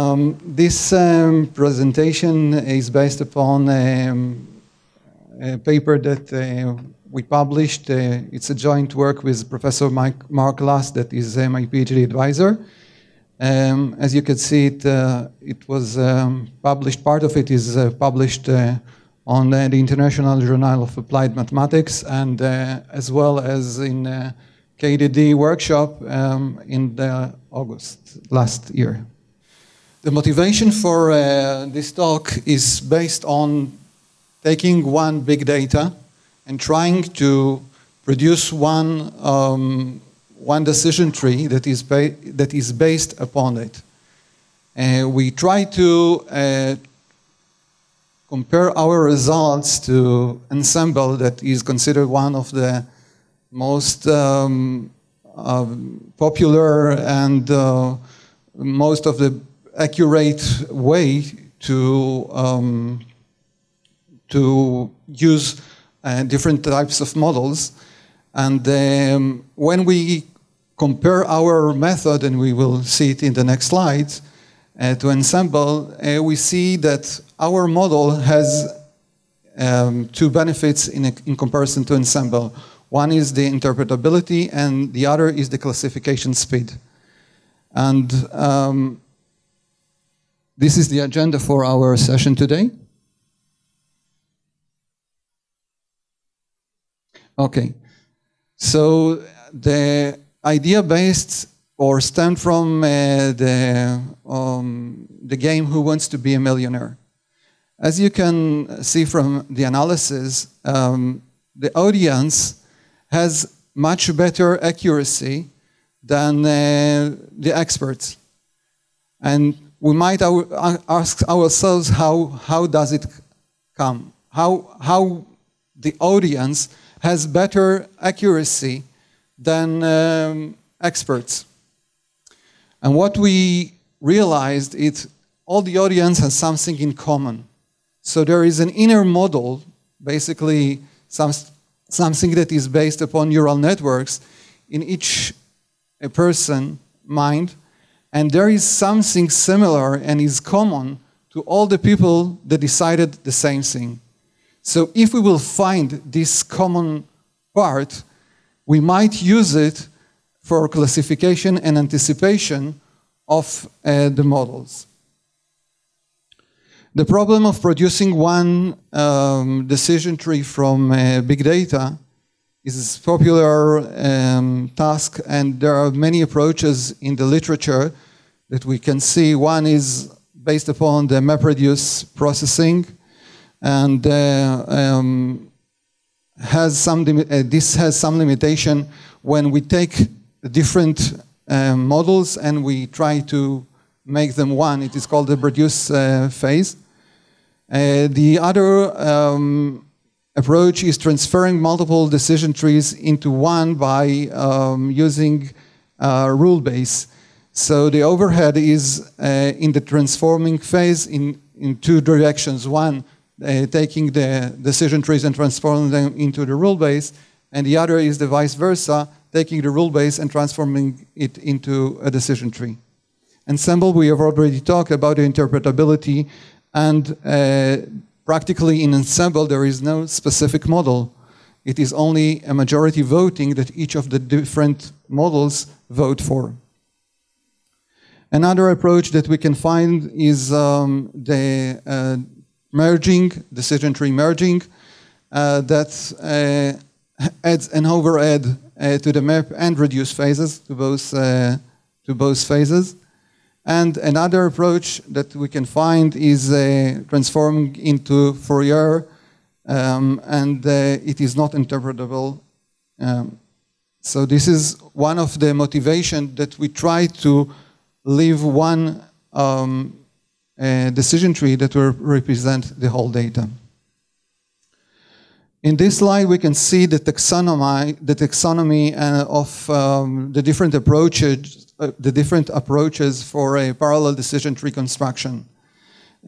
Um, this um, presentation is based upon um, a paper that uh, we published. Uh, it's a joint work with Professor Mike, Mark Last, that is uh, my PhD advisor. Um, as you can see, it, uh, it was um, published, part of it is uh, published uh, on the International Journal of Applied Mathematics and as well as in KDD workshop um, in August last year. The motivation for uh, this talk is based on taking one big data and trying to produce one, um, one decision tree that is, that is based upon it. Uh, we try to uh, compare our results to ensemble that is considered one of the most um, uh, popular and uh, most of the accurate way to um, to use uh, different types of models. And um, when we compare our method, and we will see it in the next slides, uh, to ensemble, uh, we see that our model has um, two benefits in, a, in comparison to ensemble. One is the interpretability, and the other is the classification speed. And um, this is the agenda for our session today. Okay, so the idea based or stemmed from uh, the, um, the game Who Wants to Be a Millionaire. As you can see from the analysis, um, the audience has much better accuracy than uh, the experts. And we might ask ourselves how, how does it come? How, how the audience has better accuracy than um, experts. And what we realized is all the audience has something in common. So there is an inner model, basically some, something that is based upon neural networks in each person mind and there is something similar and is common to all the people that decided the same thing. So if we will find this common part, we might use it for classification and anticipation of uh, the models. The problem of producing one um, decision tree from uh, big data is a popular um, task, and there are many approaches in the literature that we can see. One is based upon the MapReduce processing, and uh, um, has some uh, this has some limitation when we take different uh, models and we try to make them one. It is called the reduce uh, phase. Uh, the other um, approach is transferring multiple decision trees into one by um, using uh, rule base. So the overhead is uh, in the transforming phase in, in two directions. One, uh, taking the decision trees and transforming them into the rule base, and the other is the vice versa, taking the rule base and transforming it into a decision tree. Ensemble, we have already talked about the interpretability, and uh, Practically in ensemble, there is no specific model. It is only a majority voting that each of the different models vote for. Another approach that we can find is um, the uh, merging, decision tree merging, uh, that uh, adds an overhead uh, to the map and reduce phases to both, uh, to both phases. And another approach that we can find is uh, transforming into Fourier, um, and uh, it is not interpretable. Um, so this is one of the motivation that we try to leave one um, uh, decision tree that will represent the whole data. In this slide, we can see the taxonomy, the taxonomy uh, of um, the different approaches uh, the different approaches for a parallel decision tree construction.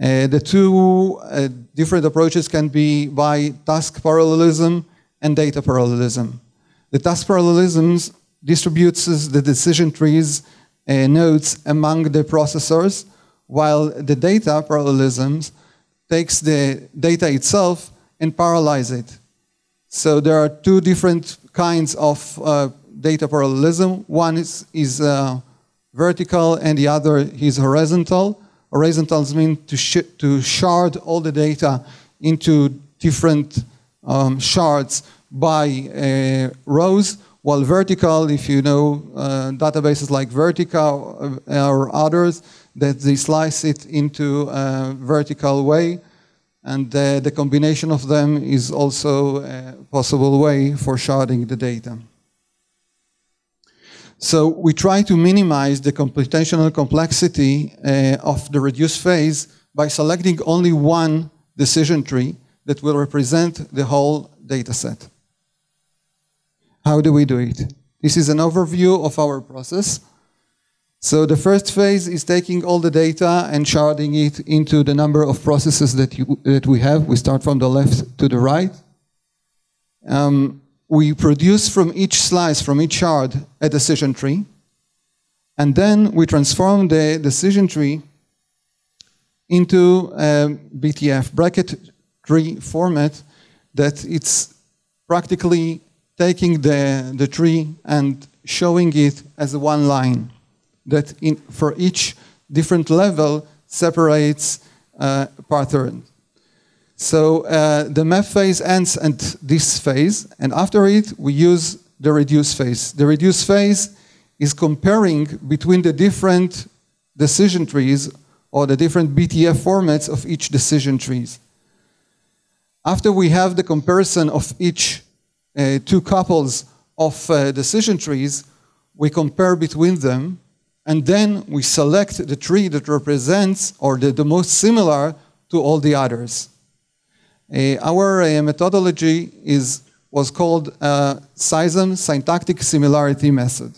Uh, the two uh, different approaches can be by task parallelism and data parallelism. The task parallelism distributes the decision trees uh, nodes among the processors, while the data parallelisms takes the data itself and parallelize it. So there are two different kinds of uh, data parallelism. One is, is uh, vertical and the other is horizontal. Horizontals mean to, sh to shard all the data into different um, shards by uh, rows, while vertical, if you know uh, databases like Vertica uh, or others, that they slice it into a vertical way, and the combination of them is also a possible way for sharding the data. So we try to minimize the computational complexity uh, of the reduced phase by selecting only one decision tree that will represent the whole data set. How do we do it? This is an overview of our process. So the first phase is taking all the data and sharding it into the number of processes that, you, that we have. We start from the left to the right. Um, we produce from each slice, from each shard, a decision tree. And then we transform the decision tree into a BTF, bracket tree format, that it's practically taking the, the tree and showing it as one line that in, for each different level separates uh, pattern. So uh, the map phase ends at this phase, and after it, we use the reduce phase. The reduce phase is comparing between the different decision trees or the different BTF formats of each decision trees. After we have the comparison of each uh, two couples of uh, decision trees, we compare between them, and then we select the tree that represents or the, the most similar to all the others. Uh, our uh, methodology is, was called uh, SySM Syntactic Similarity Method.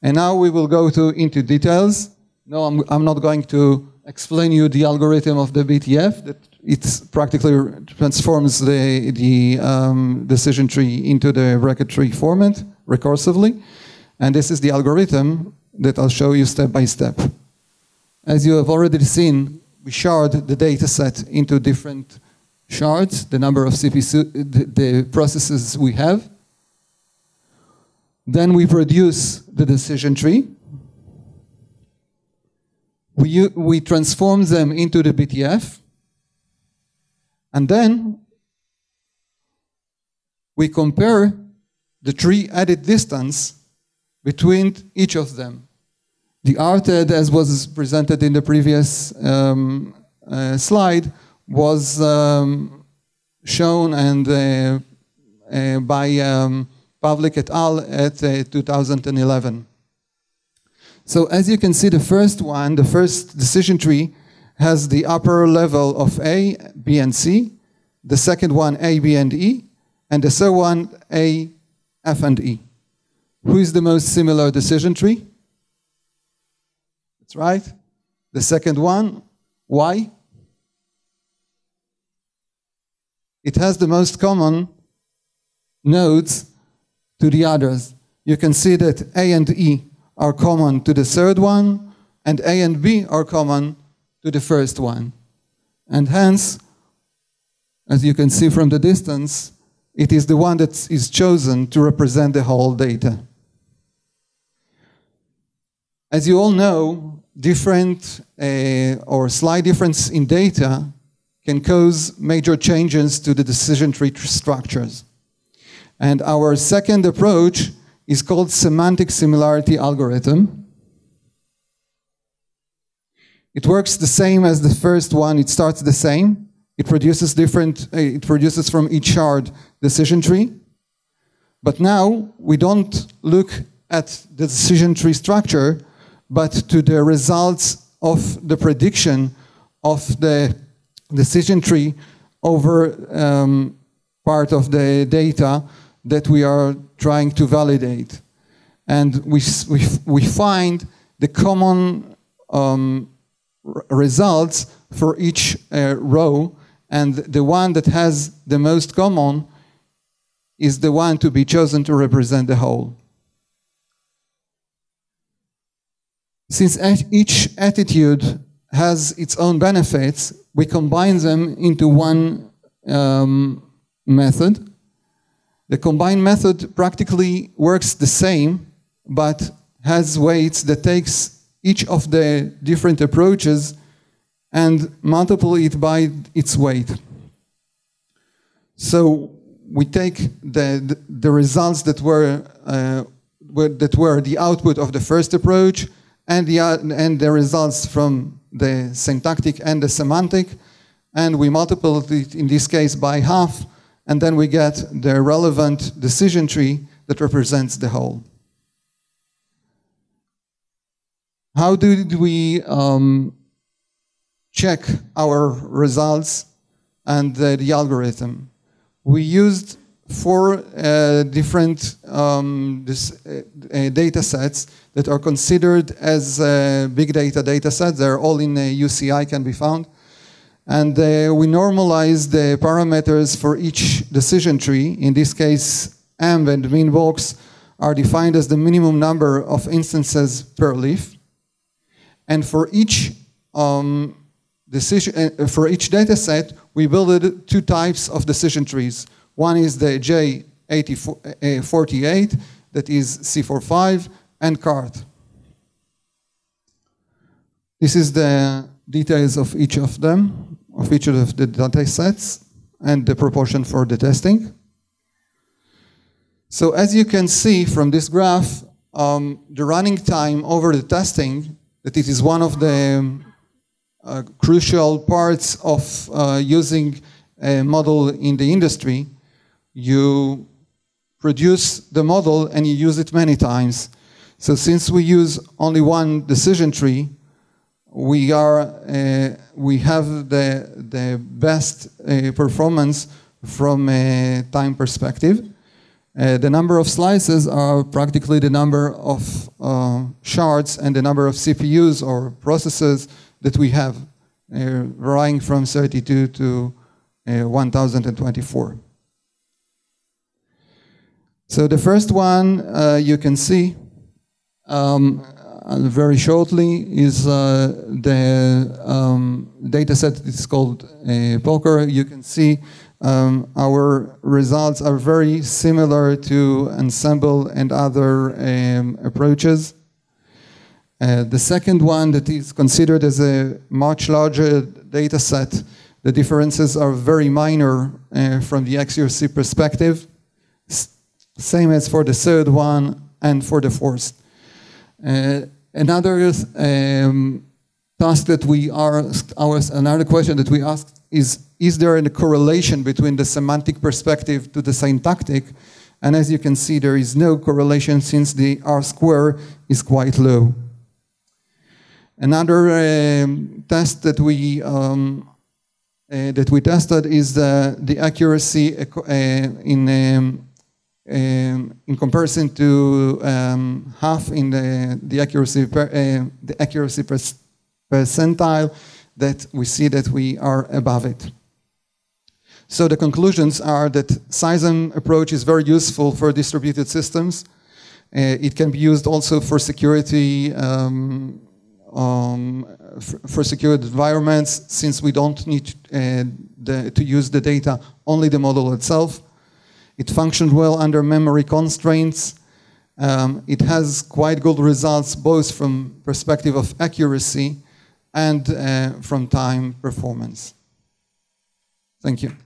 And now we will go to, into details. No, I'm, I'm not going to explain you the algorithm of the BTF that it practically transforms the, the um, decision tree into the bracket tree format recursively. And this is the algorithm that I'll show you step by step. As you have already seen, we shard the data set into different shards, the number of CPC, uh, the, the processes we have. Then we produce the decision tree. We, we transform them into the BTF. And then we compare the tree edit distance between each of them. The RTED, as was presented in the previous um, uh, slide, was um, shown and uh, uh, by um, Pawlik et al. at uh, 2011. So as you can see, the first one, the first decision tree, has the upper level of A, B, and C, the second one A, B, and E, and the third one A, F, and E. Who is the most similar decision tree? That's right. The second one, why? It has the most common nodes to the others. You can see that A and E are common to the third one, and A and B are common to the first one. And hence, as you can see from the distance, it is the one that is chosen to represent the whole data. As you all know, different uh, or slight difference in data can cause major changes to the decision tree structures. And our second approach is called semantic similarity algorithm. It works the same as the first one. It starts the same. It produces different, uh, it produces from each shard decision tree. But now we don't look at the decision tree structure, but to the results of the prediction of the decision tree over um, part of the data that we are trying to validate. And we, we, we find the common um, results for each uh, row, and the one that has the most common is the one to be chosen to represent the whole. Since each attitude has its own benefits, we combine them into one um, method. The combined method practically works the same, but has weights that takes each of the different approaches and multiply it by its weight. So we take the, the, the results that were, uh, were, that were the output of the first approach and the, uh, and the results from the syntactic and the semantic, and we multiply it in this case by half, and then we get the relevant decision tree that represents the whole. How did we um, check our results and uh, the algorithm? We used four uh, different um, this, uh, uh, data sets that are considered as uh, big data data sets. They're all in the UCI, can be found. And uh, we normalize the parameters for each decision tree. In this case, AMB and mean box are defined as the minimum number of instances per leaf. And for each um, decision, uh, for each data set, we built two types of decision trees. One is the J8048, that is C45, and CART. This is the details of each of them, of each of the data sets, and the proportion for the testing. So as you can see from this graph, um, the running time over the testing, that it is one of the uh, crucial parts of uh, using a model in the industry, you produce the model and you use it many times. So since we use only one decision tree, we are uh, we have the the best uh, performance from a time perspective. Uh, the number of slices are practically the number of uh, shards and the number of CPUs or processes that we have, uh, varying from 32 to uh, 1024. So the first one uh, you can see um, very shortly is uh, the um, data set it's called uh, Poker. You can see um, our results are very similar to Ensemble and other um, approaches. Uh, the second one that is considered as a much larger data set, the differences are very minor uh, from the accuracy perspective. Same as for the third one and for the fourth. Uh, another um, task that we asked, another question that we asked is, is there a correlation between the semantic perspective to the syntactic? And as you can see, there is no correlation since the R square is quite low. Another um, test that we um, uh, that we tested is the, the accuracy uh, in um, um, in comparison to um, half in the, the accuracy per, uh, the accuracy percentile that we see that we are above it. So the conclusions are that SySM approach is very useful for distributed systems. Uh, it can be used also for security, um, um, for secure environments, since we don't need uh, the, to use the data, only the model itself. It functioned well under memory constraints. Um, it has quite good results both from perspective of accuracy and uh, from time performance. Thank you.